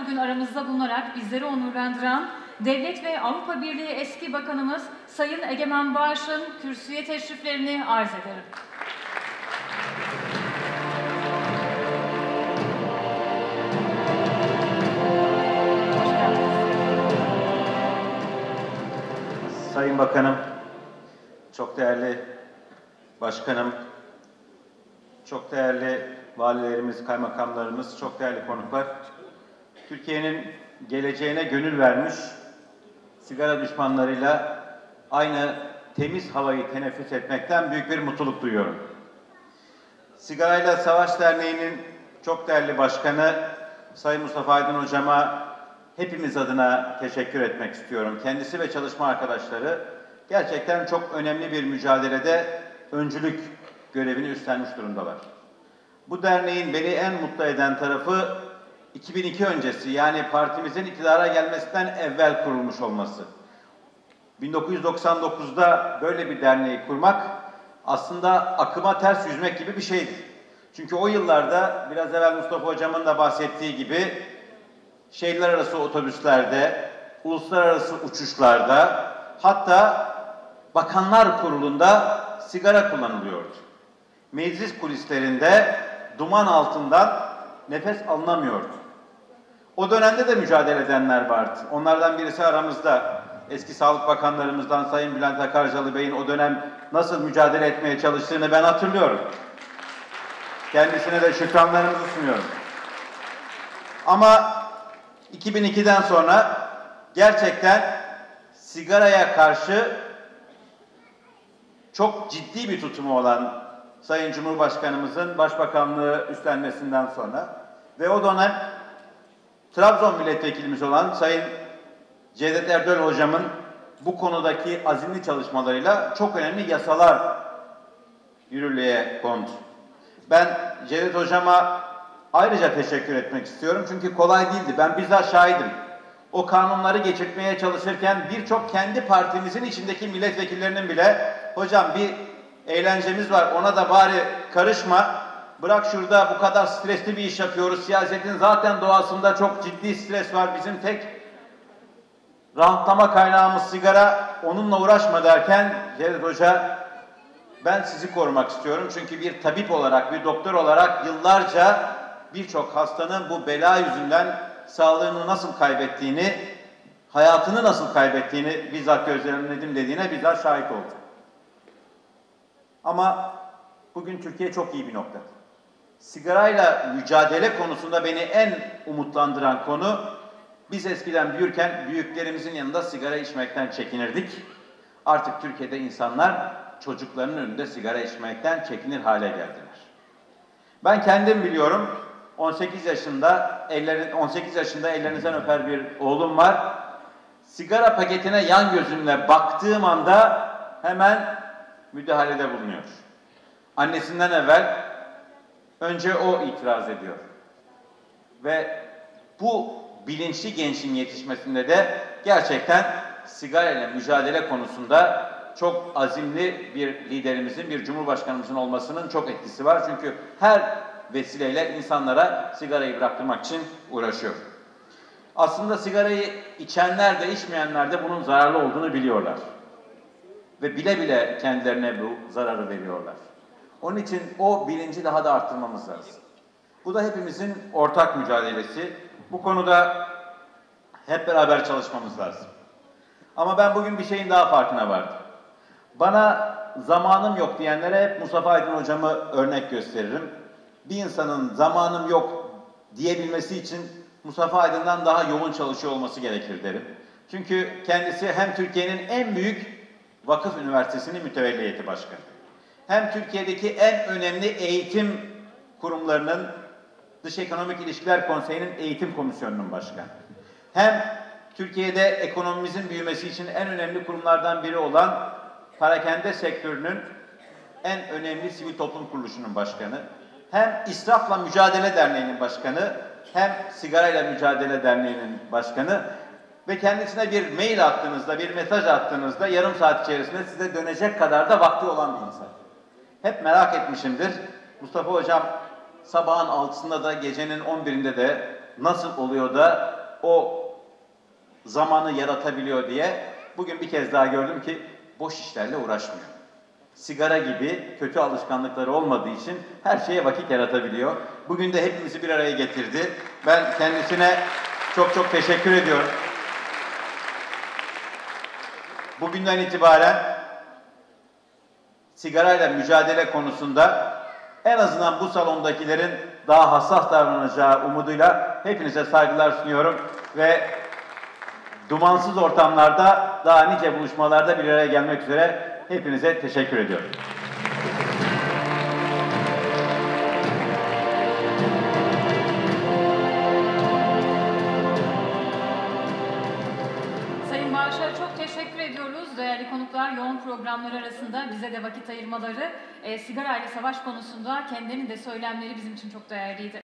bugün aramızda bulunarak bizleri onurlandıran Devlet ve Avrupa Birliği eski bakanımız Sayın Egemen Bağış'ın kürsüye teşriflerini arz ederim. Sayın Bakanım, çok değerli Başkanım, çok değerli valilerimiz, kaymakamlarımız, çok değerli konuklar. Türkiye'nin geleceğine gönül vermiş sigara düşmanlarıyla aynı temiz havayı teneffüs etmekten büyük bir mutluluk duyuyorum. Sigarayla Savaş Derneği'nin çok değerli başkanı Sayın Mustafa Aydın Hocama hepimiz adına teşekkür etmek istiyorum. Kendisi ve çalışma arkadaşları gerçekten çok önemli bir mücadelede öncülük görevini üstlenmiş durumdalar. Bu derneğin beni en mutlu eden tarafı 2002 öncesi yani partimizin iktidara gelmesinden evvel kurulmuş olması. 1999'da böyle bir derneği kurmak aslında akıma ters yüzmek gibi bir şeydi. Çünkü o yıllarda biraz evvel Mustafa Hocam'ın da bahsettiği gibi şehirler arası otobüslerde, uluslararası uçuşlarda hatta Bakanlar Kurulu'nda sigara kullanılıyordu. Meclis kulislerinde duman altından nefes alınamıyordu. O dönemde de mücadele edenler vardı. Onlardan birisi aramızda. Eski Sağlık Bakanlarımızdan Sayın Bülent Akarcalı Bey'in o dönem nasıl mücadele etmeye çalıştığını ben hatırlıyorum. Kendisine de şükranlarımızı sunuyorum. Ama 2002'den sonra gerçekten sigaraya karşı çok ciddi bir tutumu olan Sayın Cumhurbaşkanımızın başbakanlığı üstlenmesinden sonra ve o dönem Trabzon milletvekilimiz olan Sayın Cevdet Erdöl hocamın bu konudaki azimli çalışmalarıyla çok önemli yasalar yürürlüğe kondu. Ben Cevdet hocama ayrıca teşekkür etmek istiyorum çünkü kolay değildi. Ben bizzat şahidim. O kanunları geçirtmeye çalışırken birçok kendi partimizin içindeki milletvekillerinin bile hocam bir eğlencemiz var ona da bari karışma. Bırak şurada bu kadar stresli bir iş yapıyoruz. Siyasetin zaten doğasında çok ciddi stres var. Bizim tek rahatlama kaynağımız sigara. Onunla uğraşma derken Cevdet Hoca ben sizi korumak istiyorum. Çünkü bir tabip olarak, bir doktor olarak yıllarca birçok hastanın bu bela yüzünden sağlığını nasıl kaybettiğini, hayatını nasıl kaybettiğini bizzat gözlemledim dediğine bizzat şahit oldum. Ama bugün Türkiye çok iyi bir nokta. Sigarayla mücadele konusunda beni en umutlandıran konu biz eskiden büyürken büyüklerimizin yanında sigara içmekten çekinirdik. Artık Türkiye'de insanlar çocuklarının önünde sigara içmekten çekinir hale geldiler. Ben kendim biliyorum. 18 yaşında ellerin 18 yaşında ellerinizden öper bir oğlum var. Sigara paketine yan gözümle baktığım anda hemen müdahalede bulunuyor. Annesinden evvel önce o itiraz ediyor. Ve bu bilinçli gençin yetişmesinde de gerçekten sigara ile mücadele konusunda çok azimli bir liderimizin, bir cumhurbaşkanımızın olmasının çok etkisi var. Çünkü her vesileyle insanlara sigarayı bıraktırmak için uğraşıyor. Aslında sigarayı içenler de içmeyenler de bunun zararlı olduğunu biliyorlar. Ve bile bile kendilerine bu zararı veriyorlar. Onun için o bilinci daha da arttırmamız lazım. Bu da hepimizin ortak mücadelesi. Bu konuda hep beraber çalışmamız lazım. Ama ben bugün bir şeyin daha farkına vardım. Bana zamanım yok diyenlere hep Mustafa Aydın hocamı örnek gösteririm. Bir insanın zamanım yok diyebilmesi için Mustafa Aydın'dan daha yoğun çalışıyor olması gerekir derim. Çünkü kendisi hem Türkiye'nin en büyük vakıf üniversitesinin mütevelli heyeti başkanı. Hem Türkiye'deki en önemli eğitim kurumlarının Dış Ekonomik İlişkiler Konseyi'nin eğitim komisyonunun başkanı. Hem Türkiye'de ekonomimizin büyümesi için en önemli kurumlardan biri olan parakende sektörünün en önemli sivil toplum kuruluşunun başkanı. Hem İsrafla Mücadele Derneği'nin başkanı, hem Sigarayla Mücadele Derneği'nin başkanı ve kendisine bir mail attığınızda, bir mesaj attığınızda yarım saat içerisinde size dönecek kadar da vakti olan bir insan. Hep merak etmişimdir. Mustafa Hocam sabahın altısında da gecenin on birinde de nasıl oluyor da o zamanı yaratabiliyor diye bugün bir kez daha gördüm ki boş işlerle uğraşmıyor. Sigara gibi kötü alışkanlıkları olmadığı için her şeye vakit yaratabiliyor. Bugün de hepimizi bir araya getirdi. Ben kendisine çok çok teşekkür ediyorum. Bugünden itibaren sigarayla mücadele konusunda en azından bu salondakilerin daha hassas davranacağı umuduyla hepinize saygılar sunuyorum ve dumansız ortamlarda daha nice buluşmalarda bir araya gelmek üzere hepinize teşekkür ediyorum. Bağış'a çok teşekkür ediyoruz. Değerli konuklar yoğun programlar arasında bize de vakit ayırmaları, e, sigara ile savaş konusunda kendilerinin de söylemleri bizim için çok değerliydi.